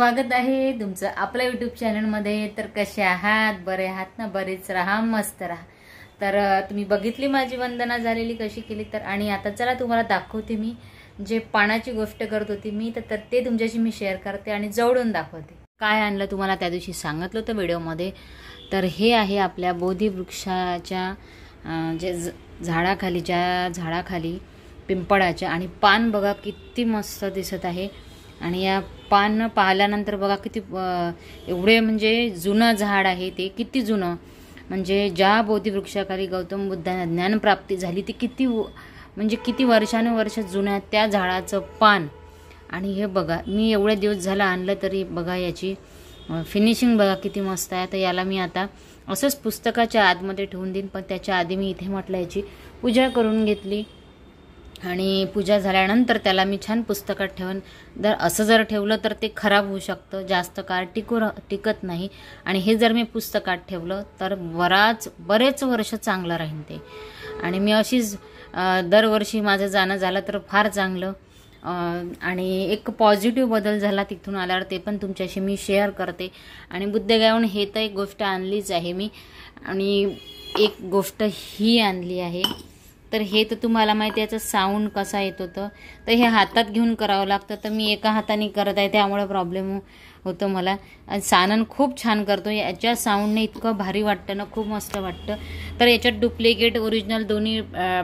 स्वागत आहे तुमचं आपल्या युट्यूब चॅनलमध्ये तर कसे आहात? बरे आहात ना? बरेच राहा मस्त राहा. तर तुम्ही बघितली माझी वंदना झालेली कशी केली? तर आणि आता चला तुम्हाला दाखवते मी. जे पानाची गोष्ट करत होती मी तर तर ते तुमच्याशी मी शेअर करते आणि जवळून दाखवते. काय आणलं तुम्हाला त्या दिवशी सांगितलं होतं व्हिडिओमध्ये? तर हे आहे आपल्या बोधी वृक्षाच्या जे झाडाखाली ज्या झाडाखाली पिंपळाच्या. आणि पान बघा किती मस्त दिसत आहे. आणि या पान पाहिल्यानंतर बघा किती एवढे म्हणजे जुनं झाड आहे ते किती जुनं. म्हणजे ज्या बोधिवृक्षाखाली गौतम बुद्धांना ज्ञानप्राप्ती झाली ती किती म्हणजे किती वर्षानुवर्ष जुन्या त्या झाडाचं पान. आणि हे बघा मी एवढे दिवस झालं आणलं तरी बघा याची फिनिशिंग बघा किती मस्त आहे. तर याला मी आता असंच पुस्तकाच्या आतमध्ये ठेवून देईन पण त्याच्या आधी मी इथे म्हटलं याची पूजा करून घेतली. आणि पूजा झाल्यानंतर त्याला मी छान पुस्तकात ठेवून जर असं जर ठेवलं तर ते खराब होऊ शकतं जास्त काळ टिकू टिकत नाही. आणि हे जर मी पुस्तकात ठेवलं तर बराच बरेच वर्ष चांगलं राहीन ते. आणि मी अशीच दरवर्षी माझं जाणं झालं तर फार चांगलं. आणि एक पॉझिटिव्ह बदल झाला तिथून आल्यावर ते पण तुमच्याशी मी शेअर करते. आणि बुद्धगावून हे तर एक गोष्ट आणलीच आहे मी. आणि एक गोष्ट ही आणली आहे. तर हे तर तुम्हाला माहिती आहे याचं साऊंड कसा येत होतं. तर हे हातात घेऊन करावं लागतं तर मी एका हाताने करत आहे त्यामुळे प्रॉब्लेम होतो मला. आणि सानन खूप छान करतो याच्या साऊंडने इतकं भारी वाटतं ना खूप मस्त वाटतं. तर याच्यात डुप्लिकेट ओरिजिनल दोन्ही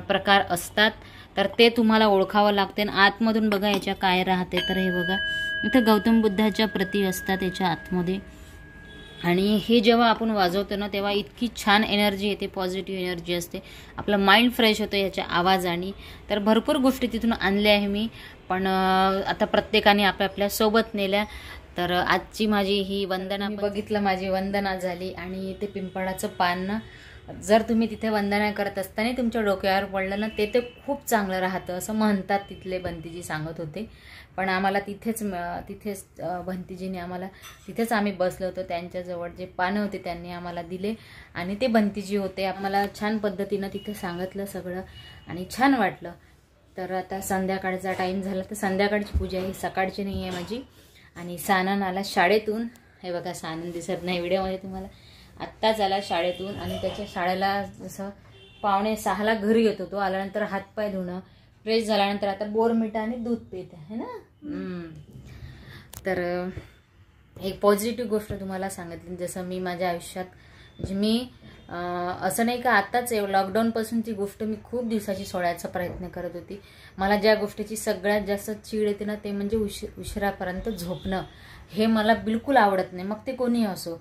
प्रकार असतात. तर ते तुम्हाला ओळखावं लागते. आणि आतमधून बघा याच्या काय राहते. तर हे बघा इथं गौतम बुद्धाच्या प्रती असतात याच्या आतमध्ये. आणि हे जेव्हा आपण वाजवतो ना तेव्हा इतकी छान एनर्जी येते पॉझिटिव्ह एनर्जी असते. आपलं माइंड फ्रेश होतं याच्या आवाजाने. तर भरपूर गोष्टी तिथून आणल्या आहे मी. पण आता प्रत्येकाने आपल्या आपल्यासोबत नेल्या. तर आजची माझी ही वंदना बघितलं माझी वंदना झाली आणि ते पिंपळाचं पान ना जर तुम्ही तिथे वंदना करत असताना तुमच्या डोक्यावर पडलं ना ते ते खूप चांगलं राहतं असं म्हणतात तिथले बंतीजी सांगत होते. पण आम्हाला तिथेच तिथेच बंतीजीने आम्हाला तिथेच आम्ही बसलो होतो. त्यांच्याजवळ जे पानं होते त्यांनी आम्हाला दिले आणि ते बंतीजी होते. आम्हाला छान पद्धतीनं तिथे सांगितलं सगळं आणि छान वाटलं. तर आता संध्याकाळचा टाईम झाला. तर संध्याकाळची पूजा ही सकाळची नाही आहे माझी. आणि सानन आला शाळेतून. हे बघा सानन दिसत नाही व्हिडिओमध्ये तुम्हाला. आत्ताच आला शाळेतून आणि त्याच्या शाळेला जसं पावणे सहाला घरी येतो तो आल्यानंतर हातपाय धुणं फ्रेश झाल्यानंतर आता बोरमिठा आणि दूध पित आहे ना. तर एक पॉझिटिव्ह गोष्ट तुम्हाला सांगितली जसं मी माझ्या आयुष्यात म्हणजे मी असं नाही का आत्ताच लॉकडाऊनपासून ती गोष्ट मी खूप दिवसाची सोडायचा प्रयत्न करत होती. मला ज्या गोष्टीची सगळ्यात जास्त चीड येते ना ते म्हणजे उशी उशिरापर्यंत झोपणं. हे मला बिलकुल आवडत नाही. मग ते कोणी असो.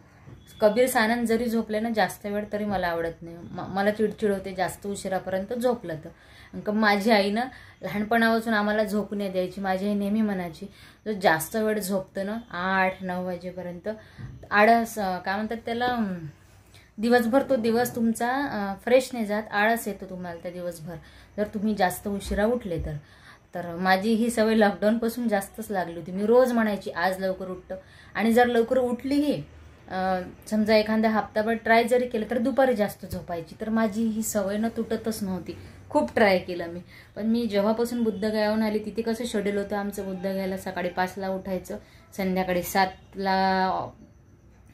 कबीर सानंद जरी झोपले ना जास्त वेळ तरी मला आवडत नाही. म- मला चिडचिड होते जास्त उशिरापर्यंत झोपलं तर. माझी आई ना लहानपणापासून आम्हाला झोपू नाही द्यायची. माझी आई नेहमी म्हणायची जो जास्त वेळ झोपतं ना आठ नऊ वाजेपर्यंत आळस काय म्हणतात त्याला दिवसभर तो दिवस तुमचा फ्रेश नाही जात आळस येतो तुम्हाला त्या दिवसभर. जर तुम्ही जास्त उशिरा उठले तर. तर माझी ही सवय लॉकडाऊनपासून जास्तच लागली होती. मी रोज म्हणायची आज लवकर उठतं. आणि जर लवकर उठलीही समजा एखादा हप्ताभर ट्राय जरी केलं तर दुपारी जास्त झोपायची. तर माझी ही सवय न तुटतच नव्हती. खूप ट्राय केलं मी. पण मी जेव्हापासून बुद्धगयाहून आली तिथे कसं शेड्यूल होतं आमचं बुद्धगयाला सकाळी पाचला उठायचं संध्याकाळी सातला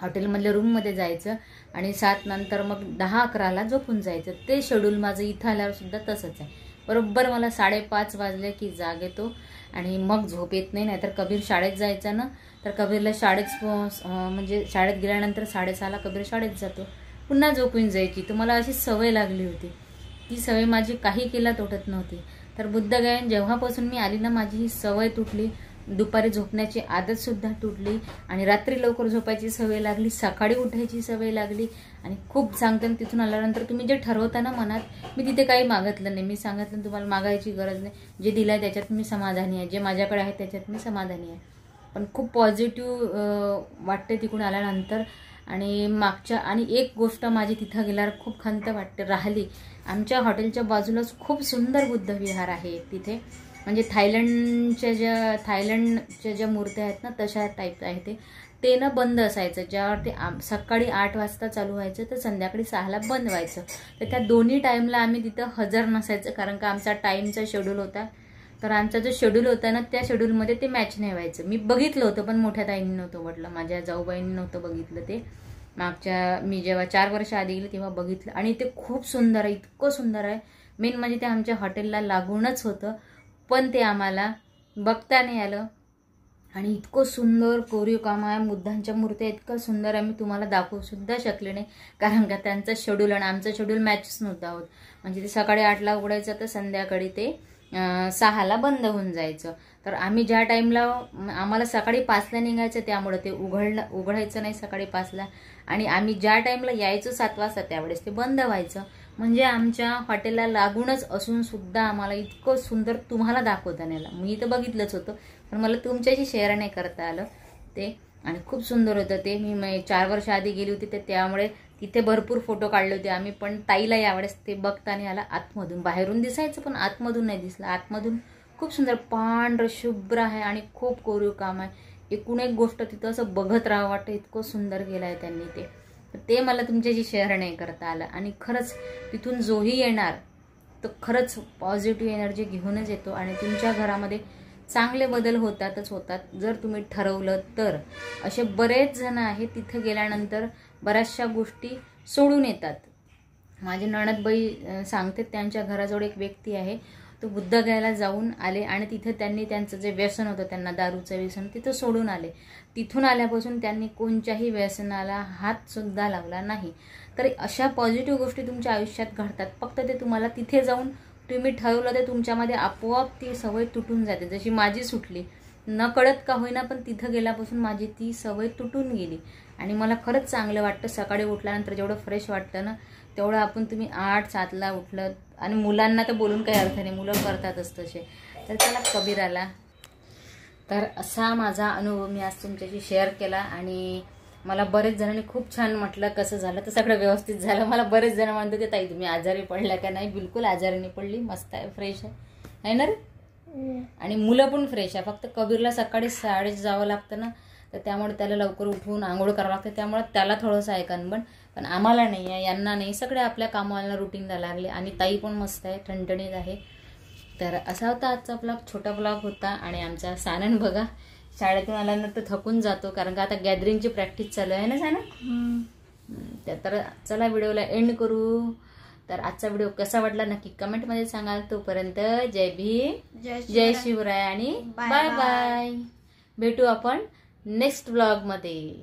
हॉटेलमधल्या रूममध्ये जायचं आणि सात नंतर मग दहा अकराला झोपून जायचं. ते शेड्यूल माझं इथं आल्यावर सुद्धा तसंच आहे. बरोबर मला साडेपाच वाजले की जाग येतो. आणि मग झोप येत नाही नाहीतर कबीर शाळेत जायचा ना तर कबीरला शाळेत म्हणजे शाळेत गेल्यानंतर साडेसहाला कबीर शाळेत जातो. पुन्हा झोपून जायची. तर मला अशी सवय लागली होती. ती सवय माझी काही केला तुटत नव्हती. तर बुद्धगायन जेव्हापासून मी आली ना माझी ही सवय तुटली. दुपारी झोपण्याची आदतसुद्धा तुटली आणि रात्री लवकर झोपायची सवय लागली सकाळी उठायची सवय लागली आणि खूप सांगते तिथून आल्यानंतर तुम्ही जे ठरवता ना मनात मी तिथे काही मागितलं नाही. मी सांगितलं तुम्हाला मागायची गरज नाही. जे दिलं आहे त्याच्यात मी समाधानी आहे. जे माझ्याकडे आहे त्याच्यात मी समाधानी आहे. पण खूप पॉझिटिव्ह वाटते तिकडून आल्यानंतर. आणि मागच्या आणि एक गोष्ट माझी तिथं गेल्यावर खूप खंत वाटते राहिली. आमच्या हॉटेलच्या बाजूलाच खूप सुंदर बुद्ध विहार आहे तिथे. म्हणजे थायलंडच्या ज्या थायलंडच्या ज्या मूर्त्या आहेत ना तशा टाईप आहे ते. ते ना बंद असायचं. ज्यावर ते आम सकाळी आठ वाजता चालू व्हायचं तर संध्याकाळी सहाला बंद व्हायचं. तर त्या दोन्ही टाईमला आम्ही तिथं हजर नसायचं कारण का आमचा टाईमचा शेड्यूल होता. तर आमचा जो शेड्यूल होता ना त्या शेड्यूलमध्ये ते मॅच नाही व्हायचं. मी बघितलं होतं पण मोठ्या ताईंनी नव्हतं म्हटलं. माझ्या जाऊबाईंनी नव्हतं बघितलं ते. मागच्या मी जेव्हा चार वर्ष आधी गेले तेव्हा बघितलं. आणि ते खूप सुंदर आहे इतकं सुंदर आहे. मेन म्हणजे ते आमच्या हॉटेलला लागूनच होतं. पण ते आम्हाला बघता नाही आलं. आणि इतकं सुंदर कोरीव काम आहे मुद्दांच्या मूर्त्या इतकं सुंदर आम्ही तुम्हाला दाखवूसुद्धा शकले नाही. कारण का त्यांचं शेड्यूल आणि आमचं शेड्यूल मॅचच नव्हतं होत. म्हणजे ते सकाळी आठला उघडायचं तर संध्याकाळी ते सहाला बंद होऊन जायचं. तर आम्ही ज्या टाईमला आम्हाला सकाळी पाचला निघायचं त्यामुळे ते उघडलं उघडायचं नाही सकाळी पाचला. आणि आम्ही ज्या टाईमला यायचो सात वाजता त्यावेळेस ते बंद व्हायचं. म्हणजे आमच्या हॉटेलला लागूनच असून सुद्धा आम्हाला इतकं सुंदर तुम्हाला दाखवता नेला मी तर बघितलंच होतं पण मला तुमच्याशी शेअर नाही करता आलं ते. आणि खूप सुंदर होतं ते. मी चार वर्ष आधी गेली होती तर त्यामुळे तिथे भरपूर फोटो काढले होते आम्ही पण ताईला यावेळेस ते बघताना आला. आतमधून बाहेरून दिसायचं पण आतमधून नाही दिसलं. आतमधून खूप सुंदर पांढरं शुभ्र आहे आणि खूप कोरीव काम आहे. एकूण एक गोष्ट तिथं असं बघत राहावं वाटतं. इतकं सुंदर केलं आहे त्यांनी ते. ते मला तुमच्याशी शेअर नाही करता आलं. आणि खरंच तिथून जोही येणार तो खरंच पॉझिटिव्ह एनर्जी घेऊनच येतो. आणि तुमच्या घरामध्ये चांगले बदल होतातच होतात. जर तुम्ही ठरवलं तर. असे बरेच जण आहेत तिथं गेल्यानंतर बऱ्याचशा गोष्टी सोडून येतात. माझी नणदबाई सांगते त्यांच्या घराजवळ एक व्यक्ती आहे. तो बुद्धगयाला जाऊन आले आणि तिथे त्यांनी त्यांचं जे व्यसन होतं त्यांना दारूचं व्यसन तिथं सोडून आले. तिथून आल्यापासून त्यांनी कोणत्याही व्यसनाला हातसुद्धा लावला नाही. तर अशा पॉझिटिव्ह गोष्टी तुमच्या आयुष्यात घडतात. फक्त ते तुम्हाला तिथे जाऊन तुम्ही ठरवलं ते तुमच्यामध्ये आपोआप ती सवय तुटून जाते. जशी माझी सुटली. न कळत का होईना पण तिथं गेल्यापासून माझी ती सवय तुटून गेली. आणि मला खरंच चांगलं वाटतं. सकाळी उठल्यानंतर जेवढं फ्रेश वाटतं ना तेवढं आपण तुम्ही आठ सातला उठलं आणि मुलांना तर बोलून काही अर्थ नाही. मुलं करतातच तसे. तर चला कबीराला. तर असा माझा अनुभव मी आज तुमच्याशी शेअर केला आणि मला बरेच जणांनी खूप छान म्हटलं कसं झालं तर सगळं व्यवस्थित झालं. मला बरेच जण म्हणत होते ताई तुम्ही आजारी पडल्या का नाही? बिलकुल आजारी नाही पडली. मस्त आहे फ्रेश आहे. आहे ना रे? आणि मुलं पण फ्रेश आहे. फक्त कबीरला सकाळी शाळेत जावं लागतं ना. तर त्यामुळे त्याला लवकर उठवून आंघोळ करावं लागतं. त्यामुळे त्याला थोडंसं आहे पण. पण आम्हाला नाही आहे यांना नाही. सगळे आपल्या कामाला रुटीनला लागले. आणि ताई पण मस्त आहे ठणठणीत आहे. तर असा होता आजचा ब्लॉग छोटा ब्लॉग होता आणि आमचा सानन बघा. शाळेतून आल्यानंतर थकून जातो कारण का आता गॅदरिंगची प्रॅक्टिस चालू आहे ना सानन? तर चला व्हिडिओला एंड करू. तर आजचा व्हिडिओ कसा वाटला नक्की कमेंटमध्ये सांगाल तोपर्यंत जय भीम जय शिवराय. आणि बाय. बाय भेटू आपण नेक्स्ट ब्लॉगमध्ये.